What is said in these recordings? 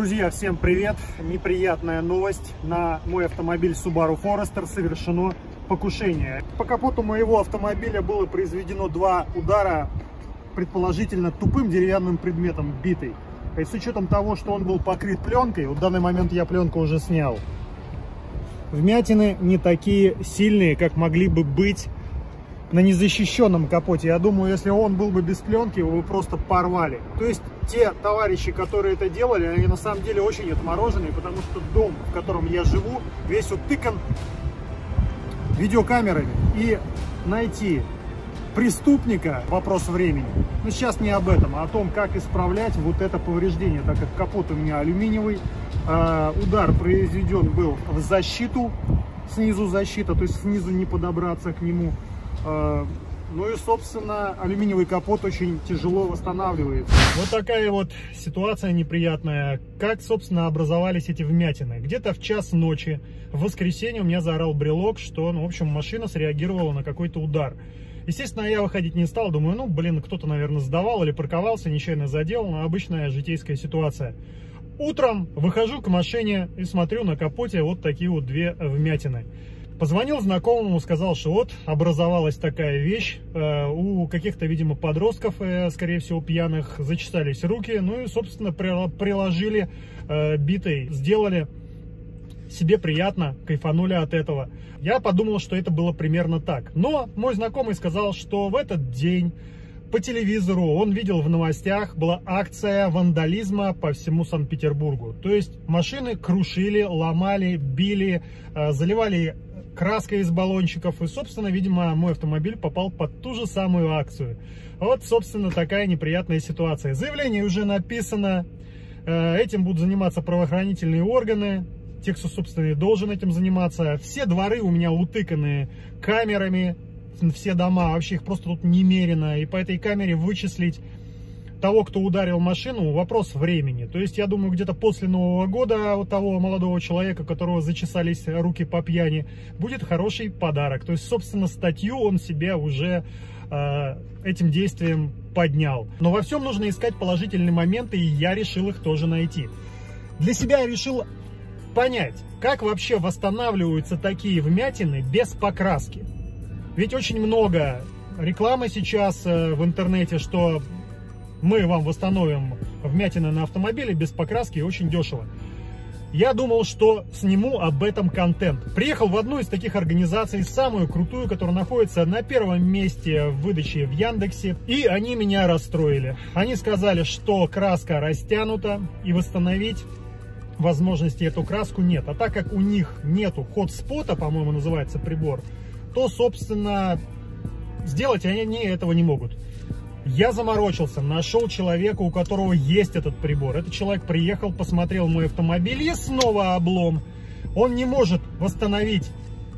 Друзья, всем привет! Неприятная новость. На мой автомобиль Subaru Forester совершено покушение. По капоту моего автомобиля было произведено два удара, предположительно тупым деревянным предметом битой. И с учетом того, что он был покрыт пленкой, в данный момент я пленку уже снял, вмятины не такие сильные, как могли бы быть на незащищенном капоте. Я думаю, если он был бы без пленки, его бы просто порвали. То есть те товарищи, которые это делали, они на самом деле очень отмороженные, потому что дом, в котором я живу, весь утыкан видеокамерами. И найти преступника вопрос времени. Но сейчас не об этом, а о том, как исправлять вот это повреждение, так как капот у меня алюминиевый. Э, удар произведен был в защиту, снизу защита, то есть снизу не подобраться к нему. Э, ну и, собственно, алюминиевый капот очень тяжело восстанавливает. Вот такая вот ситуация неприятная. Как, собственно, образовались эти вмятины? Где-то в час ночи, в воскресенье у меня заорал брелок, что, ну, в общем, машина среагировала на какой-то удар. Естественно, я выходить не стал, думаю, ну, блин, кто-то, наверное, сдавал или парковался, нечаянно задел, но обычная житейская ситуация. Утром выхожу к машине и смотрю на капоте вот такие вот две вмятины. Позвонил знакомому, сказал, что вот образовалась такая вещь. Э, у каких-то, видимо, подростков, э, скорее всего, пьяных, зачесались руки. Ну и, собственно, приложили э, битой, сделали себе приятно, кайфанули от этого. Я подумал, что это было примерно так. Но мой знакомый сказал, что в этот день по телевизору он видел в новостях, была акция вандализма по всему Санкт-Петербургу. То есть машины крушили, ломали, били, заливали краска из баллончиков. И, собственно, видимо, мой автомобиль попал под ту же самую акцию. Вот, собственно, такая неприятная ситуация. Заявление уже написано. Э, этим будут заниматься правоохранительные органы. Те, кто, собственно, и должен этим заниматься. Все дворы у меня утыканы камерами. Все дома, вообще их просто тут немерено. И по этой камере вычислить того, кто ударил машину, вопрос времени. То есть, я думаю, где-то после Нового года у того молодого человека, которого зачесались руки по пьяни, будет хороший подарок. То есть, собственно, статью он себе уже э, этим действием поднял. Но во всем нужно искать положительные моменты, и я решил их тоже найти. Для себя я решил понять, как вообще восстанавливаются такие вмятины без покраски. Ведь очень много рекламы сейчас э, в интернете, что мы вам восстановим вмятины на автомобиле без покраски и очень дешево. Я думал, что сниму об этом контент. Приехал в одну из таких организаций, самую крутую, которая находится на первом месте в выдаче в Яндексе. И они меня расстроили. Они сказали, что краска растянута и восстановить возможности эту краску нет. А так как у них нету ход-спота, по-моему, называется прибор, то, собственно, сделать они этого не могут. Я заморочился, нашел человека, у которого есть этот прибор. Этот человек приехал, посмотрел мой автомобиль и снова облом. Он не может восстановить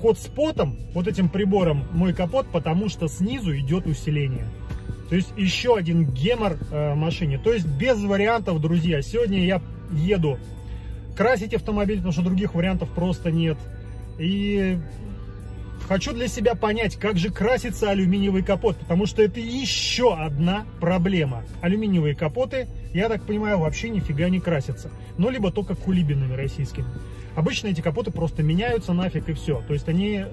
ход спотом, вот этим прибором, мой капот, потому что снизу идет усиление. То есть еще один гемор э, машине. То есть без вариантов, друзья. Сегодня я еду красить автомобиль, потому что других вариантов просто нет. И Хочу для себя понять, как же красится алюминиевый капот, потому что это еще одна проблема. Алюминиевые капоты, я так понимаю, вообще нифига не красятся. Ну, либо только кулибинами российскими. Обычно эти капоты просто меняются нафиг и все. То есть они...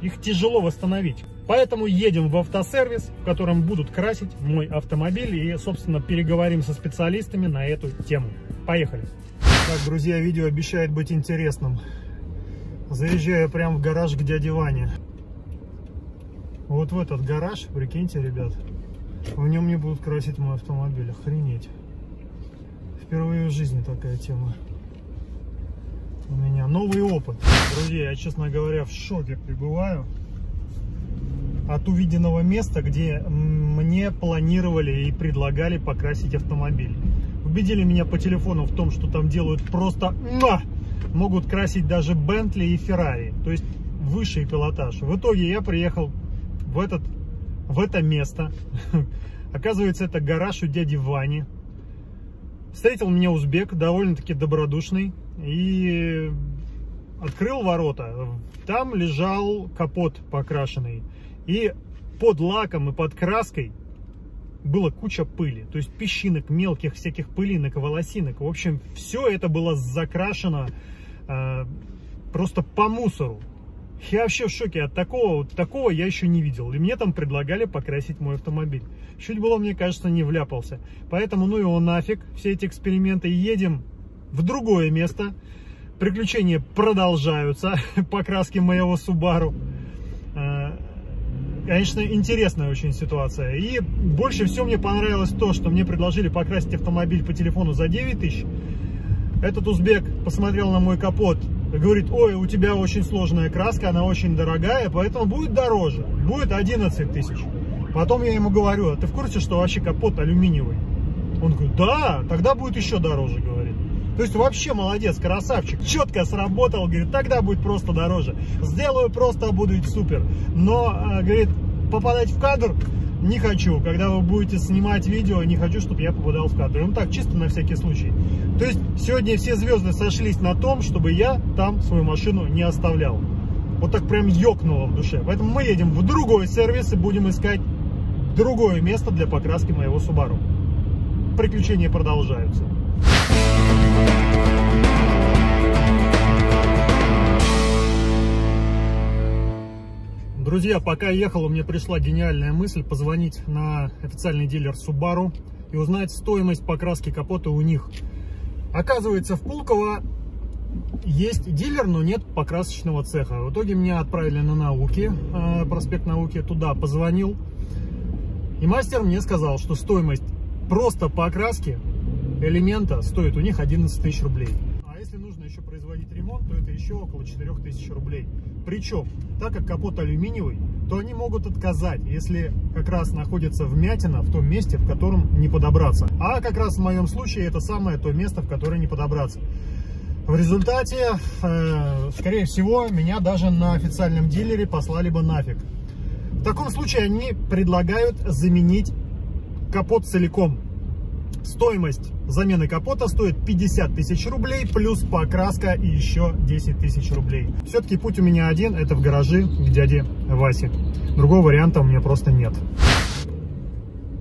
Их тяжело восстановить. Поэтому едем в автосервис, в котором будут красить мой автомобиль. И, собственно, переговорим со специалистами на эту тему. Поехали. Так, друзья, видео обещает быть интересным. Заезжаю прямо в гараж к дяде Ване. Вот в этот гараж, прикиньте, ребят, в нем не будут красить мой автомобиль. Охренеть. Впервые в жизни такая тема. У меня новый опыт. Друзья, я, честно говоря, в шоке пребываю от увиденного места, где мне планировали и предлагали покрасить автомобиль. Убедили меня по телефону в том, что там делают просто могут красить даже Бентли и Феррари, то есть высший пилотаж. В итоге я приехал в, этот, в это место. Оказывается, это гараж у дяди Вани. Встретил меня узбек, довольно-таки добродушный, и открыл ворота. Там лежал капот покрашенный. И под лаком и под краской было куча пыли. То есть песчинок, мелких всяких пылинок, волосинок. В общем, все это было закрашено э, просто по мусору. Я вообще в шоке от такого, такого я еще не видел. И мне там предлагали покрасить мой автомобиль. Чуть было, мне кажется, не вляпался. Поэтому ну его нафиг, все эти эксперименты. Едем в другое место. Приключения продолжаются. Покраски моего Субару. Конечно, интересная очень ситуация. И больше всего мне понравилось то, что мне предложили покрасить автомобиль по телефону за 9 тысяч. Этот узбек посмотрел на мой капот говорит, ой, у тебя очень сложная краска, она очень дорогая, поэтому будет дороже, будет 11 тысяч. Потом я ему говорю, а ты в курсе, что вообще капот алюминиевый? Он говорит, да, тогда будет еще дороже, говорит. То есть вообще молодец, красавчик, четко сработал, говорит, тогда будет просто дороже. Сделаю просто, будет супер. Но, а, говорит, попадать в кадр не хочу. Когда вы будете снимать видео, не хочу, чтобы я попадал в кадр. Ну так, чисто на всякий случай. То есть сегодня все звезды сошлись на том, чтобы я там свою машину не оставлял. Вот так прям ёкнуло в душе. Поэтому мы едем в другой сервис и будем искать другое место для покраски моего Subaru. Приключения продолжаются. Друзья, пока я ехал, мне пришла гениальная мысль позвонить на официальный дилер Subaru и узнать стоимость покраски капота у них. Оказывается, в Пулково есть дилер, но нет покрасочного цеха. В итоге меня отправили на науки, э, проспект науки, туда позвонил. И мастер мне сказал, что стоимость просто покраски элемента стоит у них 11 тысяч рублей. А если нужно еще производить ремонт, то это еще около 4 тысяч рублей. Причем, так как капот алюминиевый, то они могут отказать, если как раз находится вмятина в том месте, в котором не подобраться. А как раз в моем случае это самое то место, в которое не подобраться. В результате, э, скорее всего, меня даже на официальном дилере послали бы нафиг. В таком случае они предлагают заменить капот целиком. Стоимость замены капота стоит 50 тысяч рублей, плюс покраска и еще 10 тысяч рублей. Все-таки путь у меня один, это в гаражи к дяде Васе. Другого варианта у меня просто нет.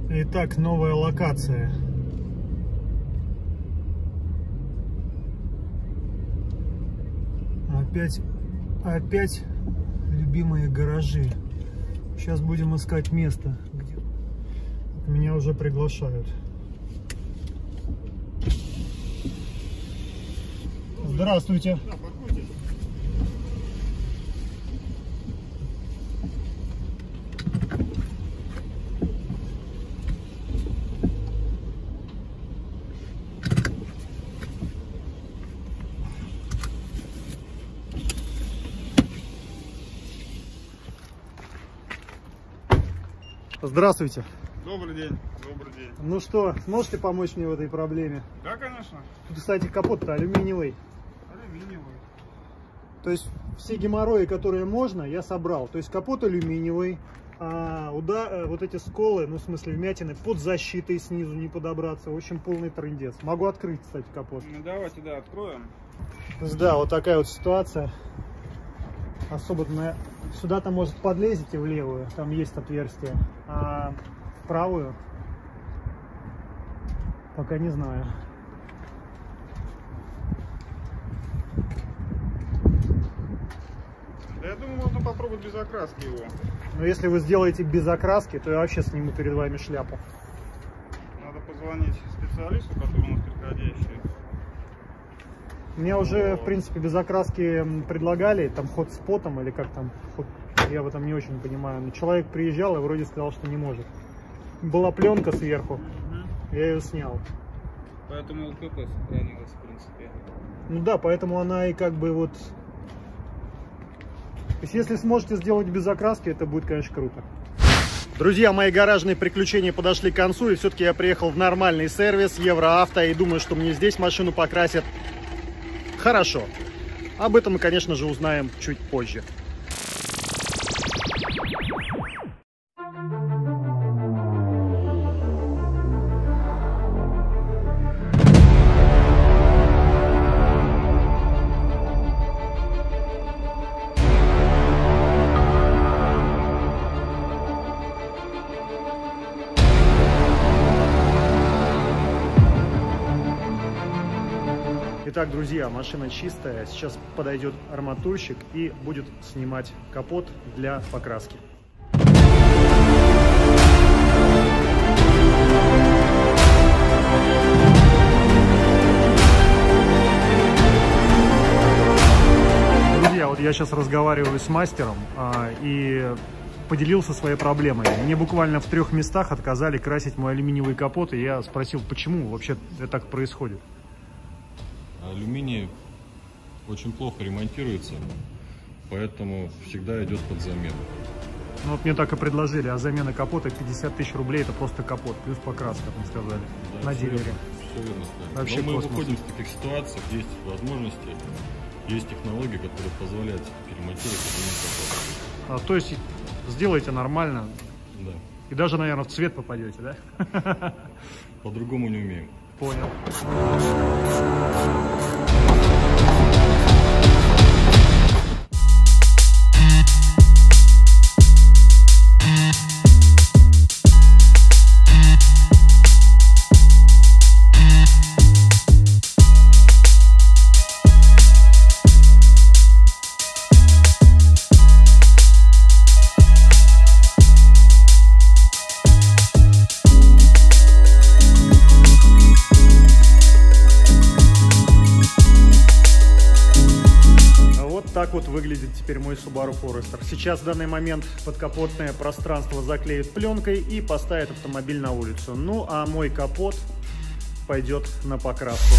Итак, новая локация. Опять, опять любимые гаражи. Сейчас будем искать место, где меня уже приглашают. Здравствуйте. Здравствуйте. Добрый день. Добрый день. Ну что, сможете помочь мне в этой проблеме? Да, конечно. Тут, кстати, капот-то алюминиевый. Алюминиевый. То есть все геморрои, которые можно, я собрал. То есть капот алюминиевый, а, уда, э, вот эти сколы, ну в смысле вмятины, под защитой снизу не подобраться. В общем, полный трендец. Могу открыть, кстати, капот. Ну давайте, да, откроем. Да, вот такая вот ситуация. Особо на... сюда-то может подлезете в левую, там есть отверстие, а в правую пока не знаю. Я думаю, можно попробовать без окраски его. Но если вы сделаете без окраски, то я вообще сниму перед вами шляпу. Надо позвонить специалисту, который у нас приходящий. Мне уже, в принципе, без окраски предлагали, там, ход с потом, или как там, ход, я в этом не очень понимаю. Но человек приезжал и вроде сказал, что не может. Была пленка сверху, угу. я ее снял. Поэтому ЛКП сохранилась, в принципе. Ну да, поэтому она и как бы вот то есть, если сможете сделать без окраски, это будет, конечно, круто. Друзья, мои гаражные приключения подошли к концу, и все-таки я приехал в нормальный сервис Евроавто, и думаю, что мне здесь машину покрасят хорошо. Об этом мы, конечно же, узнаем чуть позже. Итак, друзья, машина чистая. Сейчас подойдет арматурщик и будет снимать капот для покраски. Друзья, вот я сейчас разговариваю с мастером а, и поделился своей проблемой. Мне буквально в трех местах отказали красить мой алюминиевый капот, и я спросил, почему вообще это так происходит. Алюминий очень плохо ремонтируется, поэтому всегда идет под замену. Ну вот мне так и предложили, а замена капота 50 тысяч рублей, это просто капот, плюс покраска, мне сказали, Да, на верно, все верно сказали. Вообще Но мы космос. выходим с таких ситуаций, есть возможности, есть технологии, которые позволяют все-таки ремонтировать алюминий А, то есть сделайте нормально, Да. и даже, наверное, в цвет попадете, да? По-другому не умеем. Понял. Выглядит теперь мой Subaru Forester. Сейчас в данный момент подкапотное пространство заклеят пленкой и поставят автомобиль на улицу. Ну а мой капот пойдет на покраску.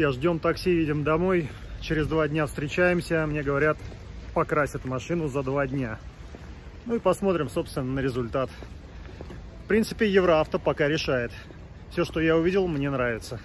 Друзья, ждем такси, едем домой. Через два дня встречаемся. Мне говорят, покрасят машину за два дня. Ну и посмотрим, собственно, на результат. В принципе, Евроавто пока решает. Все, что я увидел, мне нравится.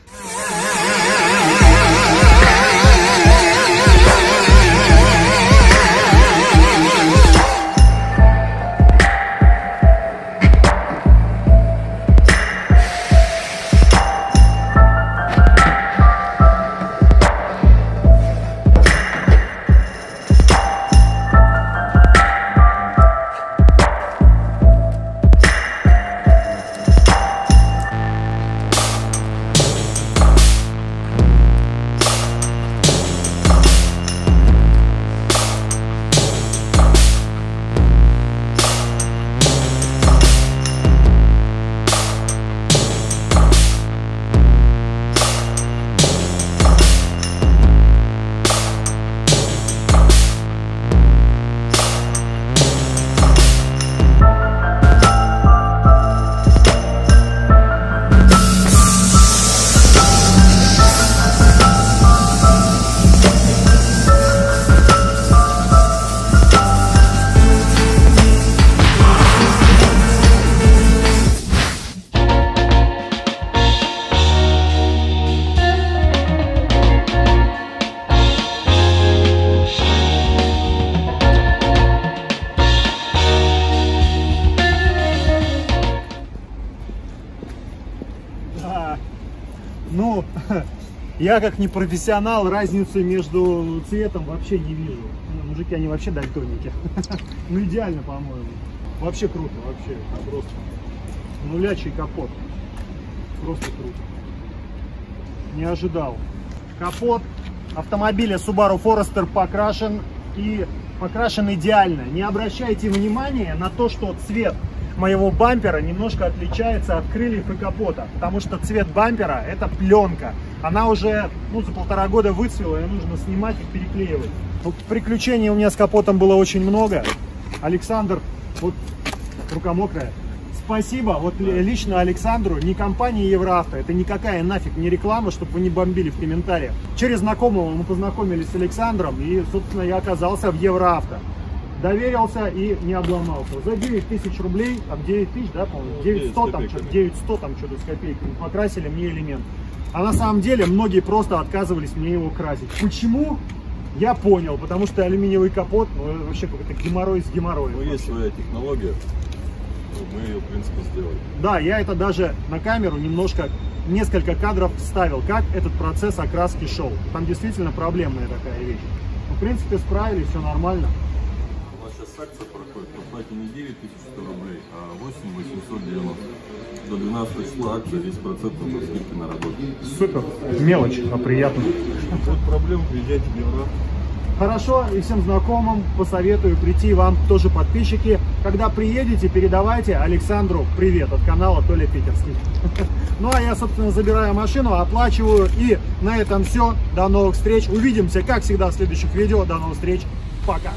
Да. Ну, я как непрофессионал разницы между цветом вообще не вижу. Ну, Мужики, они вообще дальтоники. Ну, идеально, по-моему. Вообще круто, вообще. Просто. Нулячий капот. Просто круто. Не ожидал. Капот автомобиля Subaru Forester покрашен и покрашен идеально. Не обращайте внимания на то, что цвет моего бампера немножко отличается от крыльев и капота, потому что цвет бампера это пленка. Она уже ну, за полтора года выцвела, ее нужно снимать и переклеивать. Приключений у меня с капотом было очень много. Александр, вот рука мокрая. Спасибо вот ли- лично Александру, не компании Евроавто, это никакая нафиг не реклама, чтобы вы не бомбили в комментариях. Через знакомого мы познакомились с Александром, и, собственно, я оказался в Евроавто. Доверился и не обломался. За 9 тысяч рублей, там 9 тысяч, да, по-моему, 900 там, что-то, 900 там что-то с копейками, покрасили мне элемент. А на самом деле многие просто отказывались мне его красить. Почему? Я понял, потому что алюминиевый капот, ну, вообще какой-то геморрой с геморроем. Ну, есть вообще. своя технология, ну, мы ее, в принципе, сделали. Да, я это даже на камеру немножко, несколько кадров вставил, как этот процесс окраски шел. Там действительно проблемная такая вещь. Ну, в принципе, справились, все нормально. У нас сейчас акция проходит, по плате не 9100 рублей, а 8890. До 12 числа акция 10% на скидки на работу. Супер, мелочь, но приятно. Будет проблем, приезжайте в Евро. Хорошо, и всем знакомым посоветую прийти вам тоже подписчики. Когда приедете, передавайте Александру привет от канала Толя Питерский. Ну а я, собственно, забираю машину, оплачиваю. И на этом все. До новых встреч. Увидимся, как всегда, в следующих видео. До новых встреч. Пока.